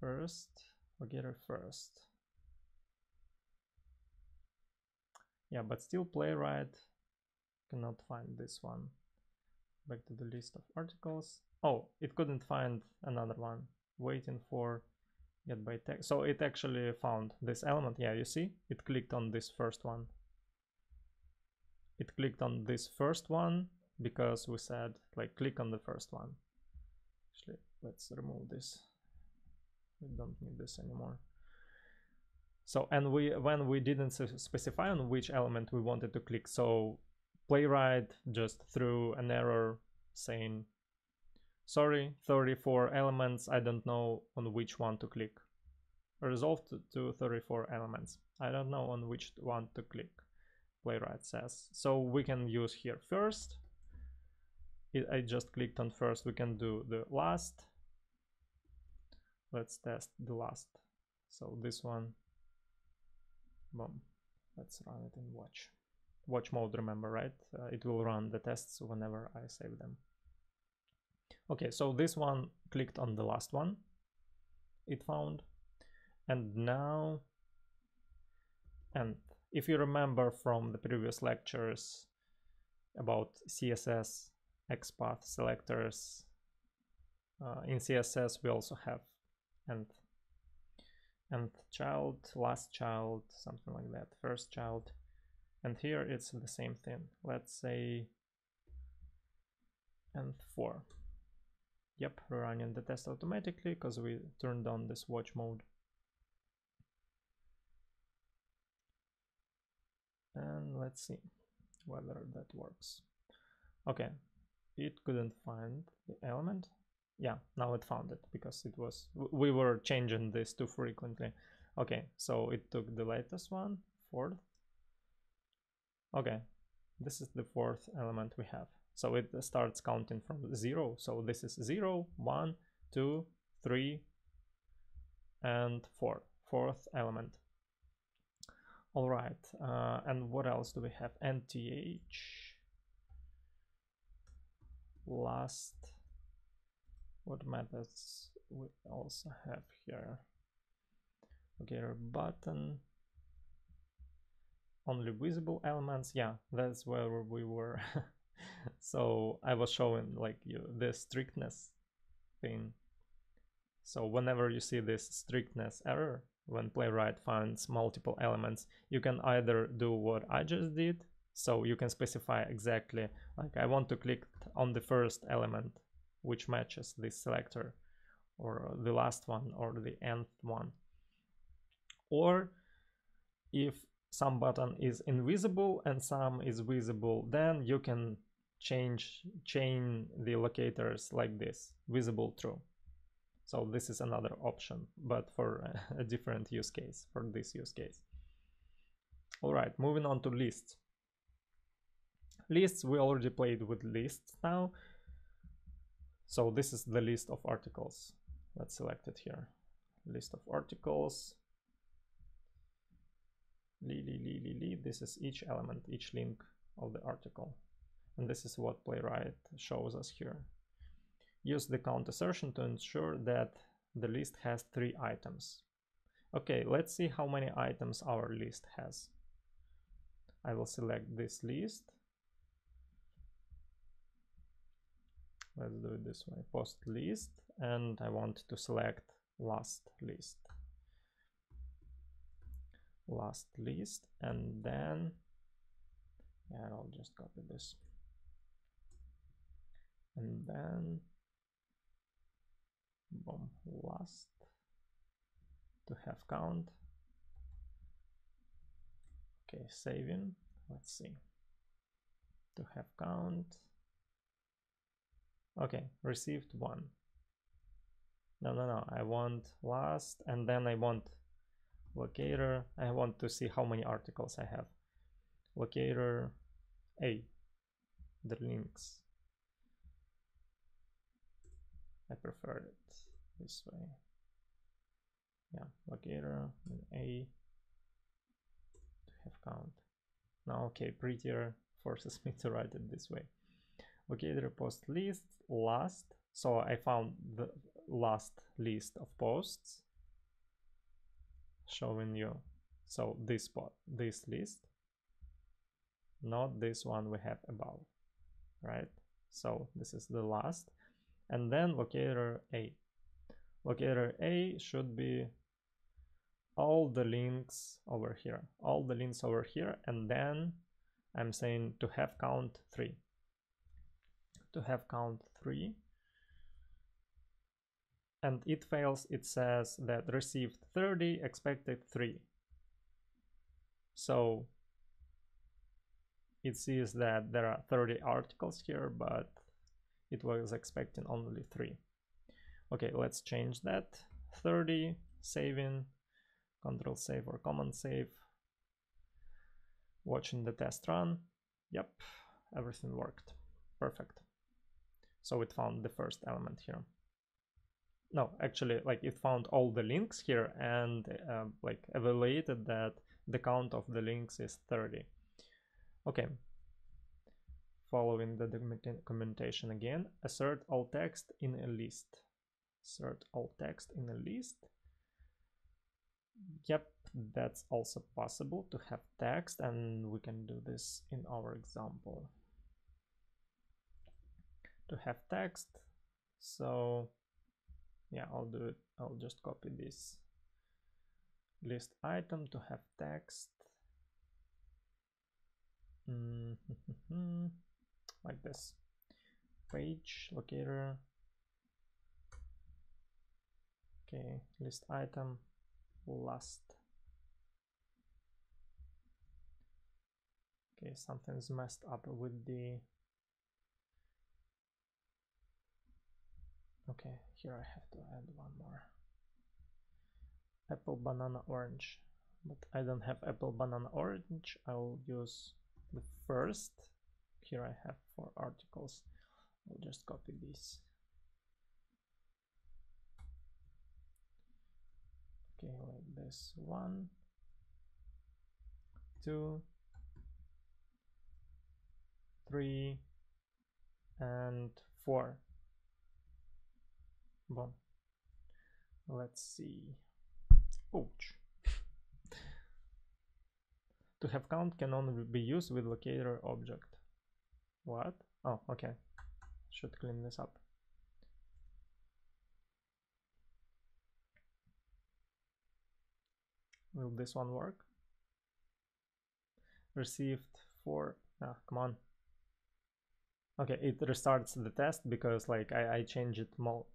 first our first. Yeah but still playwright cannot find this one back to the list of articles. Oh it couldn't find another one. Waiting for get by text. So it actually found this element. Yeah you see? It clicked on this first one. It clicked on this first one because we said like click on the first one. Actually let's remove this. We don't need this anymore. So and we when we didn't specify on which element we wanted to click so playwright just threw an error saying sorry 34 elements i don't know on which one to click. Resolved to 34 elements i don't know on which one to click playwright says. So we can use here first. I just clicked on first we can do the last. Let's test the last. So this one boom let's run it and watch watch mode remember right? Uh, it will run the tests whenever i save them. Okay so this one clicked on the last one it found. And now and if you remember from the previous lectures about css xpath selectors uh, in css we also have and nth child last child something like that first child and here it's the same thing. Let's say and 4 yep we're running the test automatically because we turned on this watch mode. And let's see whether that works. Okay it couldn't find the element. Yeah now it found it because it was we were changing this too frequently. Okay so it took the latest one fourth okay this is the fourth element we have. So it starts counting from zero. So this is zero one two three and four. Fourth element. All right uh, and what else do we have? Nth last. What methods we also have here? Okay button only visible elements. Yeah that's where we were. So i was showing like you the strictness thing. So whenever you see this strictness error when playwright finds multiple elements you can either do what i just did. So you can specify exactly like i want to click on the first element which matches this selector or the last one or the nth one. Or if some button is invisible and some is visible then you can change chain the locators like this visible true so this is another option but for a different use case for this use case. All right moving on to lists. Lists we already played with lists now. So this is the list of articles. Let's select it here. List of articles li, li, li, li, li. this is each element each link of the article. And this is what playwright shows us here. Use the count assertion to ensure that the list has three items. Okay let's see how many items our list has. I will select this list. Let's do it this way. Post list and I want to select last list last list and then yeah I'll just copy this. And then boom last to have count. Okay saving let's see. To have count. Okay received one. No no no I want last and then I want locator I want to see how many articles I have. Locator A the links. I prefer it this way. Yeah locator A. To have count. Now okay prettier forces me to write it this way. Locator post list last. So I found the last list of posts showing you so this spot this list not this one we have above right so this is the last and then locator a locator a should be all the links over here, all the links over here, and then I'm saying to have count three. To have count three. And it fails, it says that received 30, expected three. So it sees that there are 30 articles here, but it was expecting only three. Okay, let's change that. 30, saving, control save or command save. Watching the test run. Yep, everything worked. Perfect. So it found the first element here. No, actually, like it found all the links here and uh, like evaluated that the count of the links is 30. Okay, following the documentation again, assert all text in a list. Assert all text in a list. Yep, that's also possible to have text and we can do this in our example. To have text, so yeah, I'll do it. I'll just copy this list item to have text. Like this. Page locator. Okay list item last. Okay something's messed up with the. Okay here I have to add one more. Apple banana orange. But I don't have apple banana orange. I'll use the first. Here I have four articles. I'll just copy this. Okay like this one two three and four boom let's see ouch to have count can only be used with locator object what? Oh, okay. Should clean this up. Will this one work? Received four. Ah, come on. Okay, it restarts the test because like I, I changed it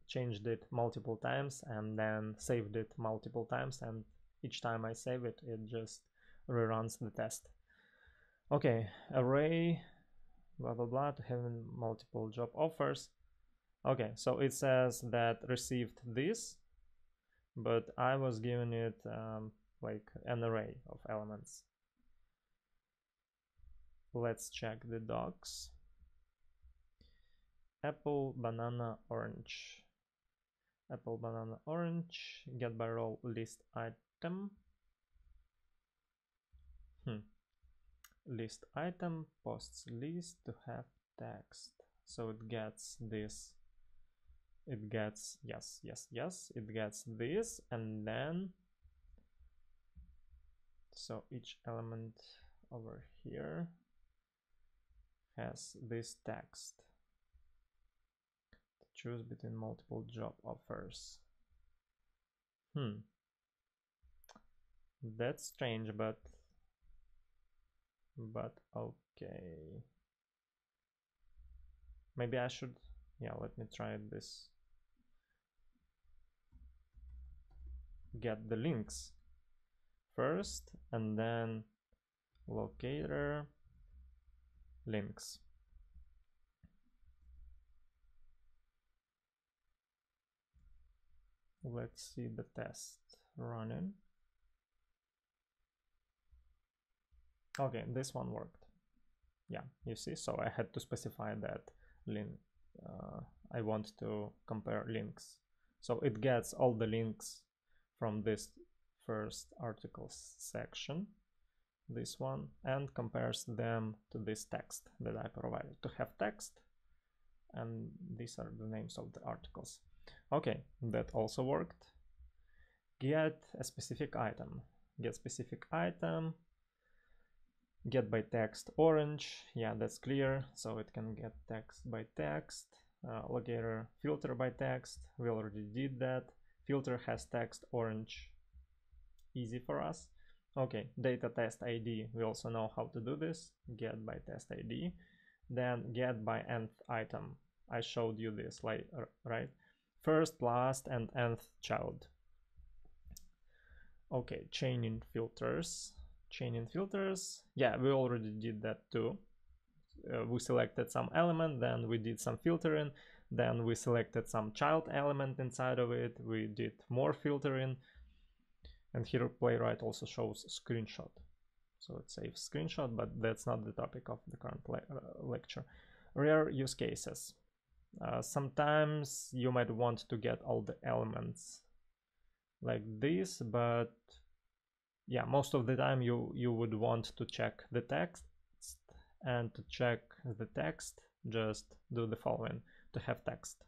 changed it multiple times and then saved it multiple times and each time I save it, it just reruns the test. Okay, array blah blah blah to having multiple job offers. Okay so it says that received this but I was given it um, like an array of elements. Let's check the docs apple banana orange. Apple banana orange get by role list item. Hmm. List item posts list to have text. So it gets this. It gets yes yes yes. It gets this and then so each element over here has this text choose between multiple job offers. Hmm. That's strange but but okay. Maybe I should yeah let me try this. Get the links first and then locator links let's see the test running. Okay this one worked. Yeah you see so I had to specify that link uh, I want to compare links. So it gets all the links from this first articles section this one and compares them to this text that I provided. To have text and these are the names of the articles okay that also worked. Get a specific item. Get specific item. Get by text orange. Yeah that's clear. So it can get text by text. Uh, locator filter by text. We already did that. Filter has text orange. Easy for us. Okay, data test ID, we also know how to do this, get by test ID. Then get by nth item, I showed you this, like, right? First, last, and nth child. Okay, chaining filters. Chaining filters, yeah, we already did that too. Uh, we selected some element, then we did some filtering, then we selected some child element inside of it, we did more filtering, and here playwright also shows screenshot so it saves screenshot but that's not the topic of the current uh, lecture rare use cases uh, sometimes you might want to get all the elements like this but yeah most of the time you you would want to check the text and to check the text just do the following to have text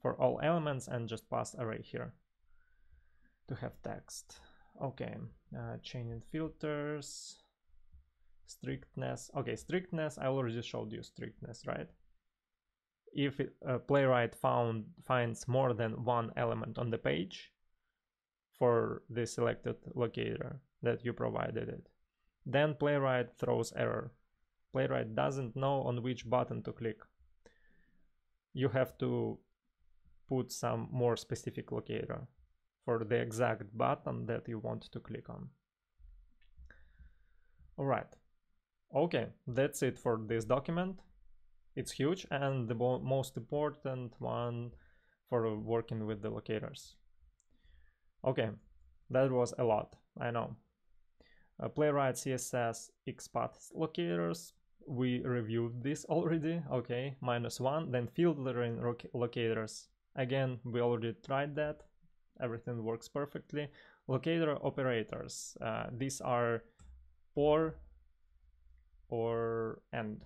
for all elements and just pass array here to have text. Okay, uh, chaining filters, strictness. Okay, strictness, I already showed you strictness, right? If a playwright found finds more than one element on the page for the selected locator that you provided it, then playwright throws error. Playwright doesn't know on which button to click. You have to put some more specific locator for the exact button that you want to click on. Alright, okay, that's it for this document. It's huge and the most important one for working with the locators. Okay, that was a lot, I know. Uh, Playwright CSS XPath locators, we reviewed this already, okay, minus one, then filtering locators. Again, we already tried that, everything works perfectly. Locator operators, uh, these are or or and.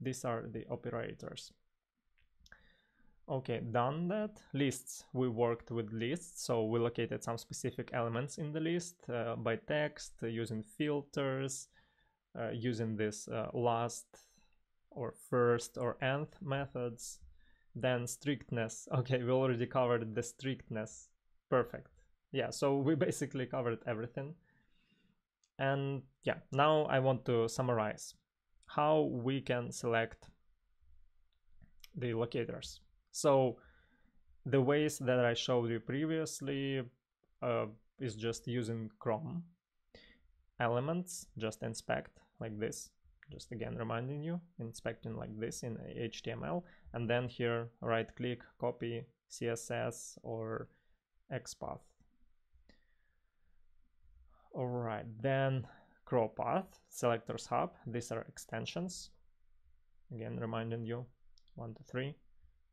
These are the operators. Okay, done that. Lists, we worked with lists, so we located some specific elements in the list uh, by text, uh, using filters, uh, using this uh, last or first or nth methods. Then strictness, okay, we already covered the strictness Perfect. Yeah, so we basically covered everything. And yeah, now I want to summarize how we can select the locators. So the ways that I showed you previously uh, is just using Chrome elements, just inspect like this. Just again reminding you, inspecting like this in HTML, and then here right click, copy CSS or XPath. All right, then ChroPath, Selectors Hub. These are extensions. Again, reminding you, one to three, three,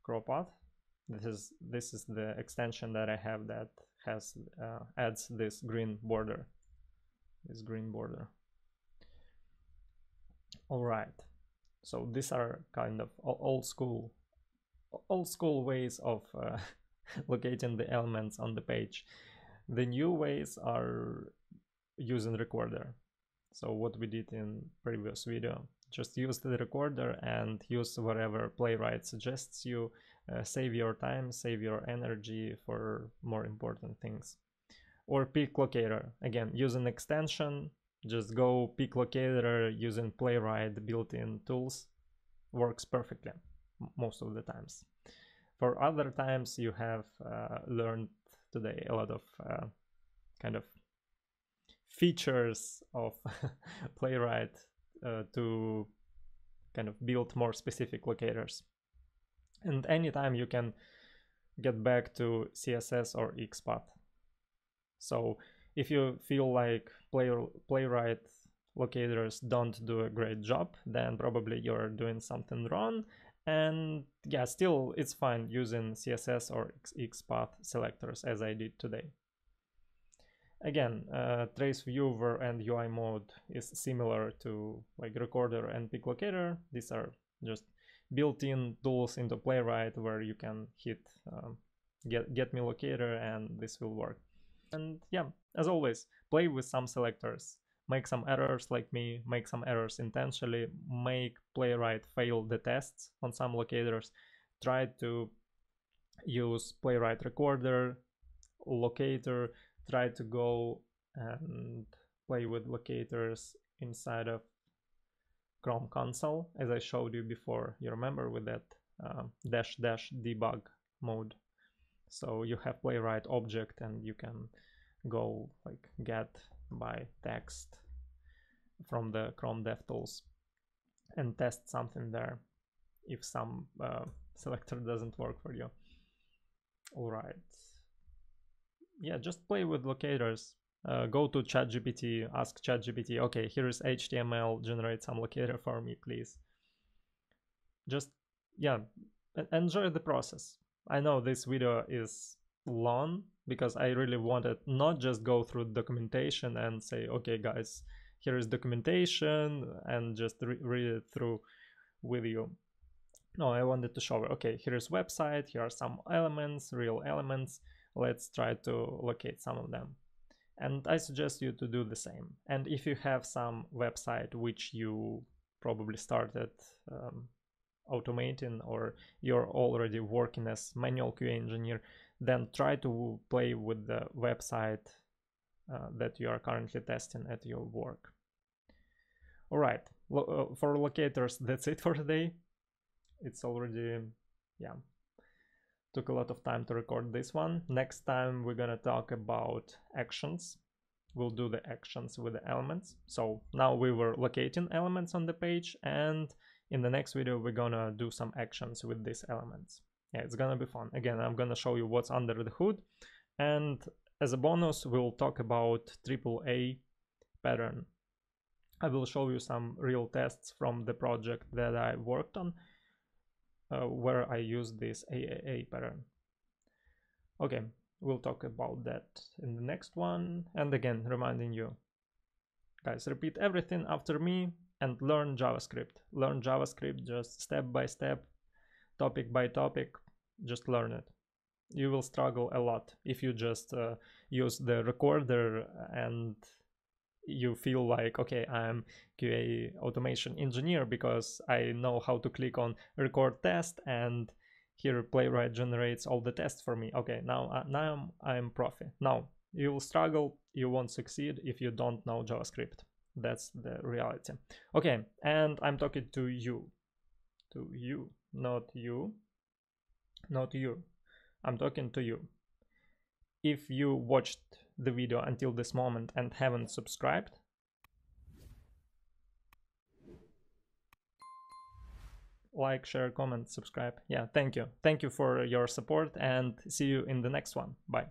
ChroPath. This is this is the extension that I have that has uh, adds this green border, this green border. All right, so these are kind of old school, old school ways of uh, locating the elements on the page. The new ways are using recorder. So what we did in previous video, just use the recorder and use whatever playwright suggests you, uh, save your time, save your energy for more important things. Or pick locator, again, use an extension, just go pick locator using playwright built-in tools, works perfectly most of the times. For other times, you have uh, learned today a lot of uh, kind of features of Playwright uh, to kind of build more specific locators. And anytime you can get back to CSS or XPath. So if you feel like play, Playwright locators don't do a great job, then probably you're doing something wrong and yeah, still it's fine using CSS or XPath selectors as I did today. Again, uh, trace viewer and UI mode is similar to like recorder and pick locator. These are just built-in tools into Playwright where you can hit um, get, get me locator and this will work. And yeah, as always, play with some selectors make some errors like me, make some errors intentionally, make playwright fail the tests on some locators, try to use playwright recorder, locator, try to go and play with locators inside of Chrome console as I showed you before you remember with that uh, dash dash debug mode so you have playwright object and you can go like get by text from the Chrome DevTools and test something there if some uh, selector doesn't work for you. All right. Yeah, just play with locators. Uh, go to ChatGPT, ask ChatGPT, okay, here is HTML, generate some locator for me, please. Just, yeah, enjoy the process. I know this video is long because I really wanted not just go through documentation and say, okay, guys, here is documentation and just re read it through with you. No, I wanted to show, okay, here's website, here are some elements, real elements. Let's try to locate some of them. And I suggest you to do the same. And if you have some website which you probably started um, automating or you're already working as manual QA engineer, then try to play with the website uh, that you are currently testing at your work. All right, Lo uh, for locators, that's it for today. It's already, yeah, took a lot of time to record this one. Next time we're gonna talk about actions. We'll do the actions with the elements. So now we were locating elements on the page and in the next video we're gonna do some actions with these elements yeah it's gonna be fun again i'm gonna show you what's under the hood and as a bonus we'll talk about AAA pattern i will show you some real tests from the project that i worked on uh, where i use this aaa pattern. Okay we'll talk about that in the next one. And again reminding you guys repeat everything after me and learn javascript. Learn javascript just step by step topic by topic, just learn it. You will struggle a lot if you just uh, use the recorder and you feel like, okay, I'm QA automation engineer because I know how to click on record test and here Playwright generates all the tests for me. Okay, now, uh, now I'm, I'm profi. Now, you will struggle, you won't succeed if you don't know JavaScript. That's the reality. Okay, and I'm talking to you, to you not you not you i'm talking to you if you watched the video until this moment and haven't subscribed. Like share comment subscribe. Yeah thank you. Thank you for your support and see you in the next one. Bye